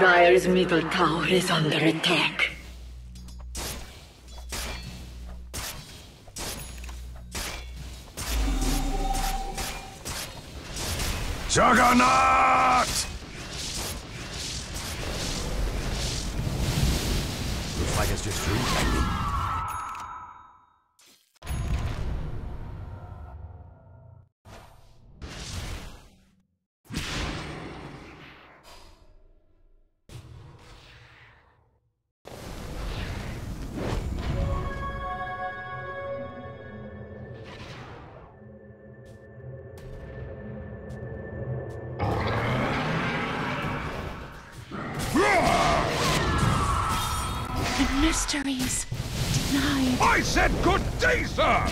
Dire's middle tower is under attack. Juggernaut! Looks like it's just true The mysteries denied. I said good day, sir!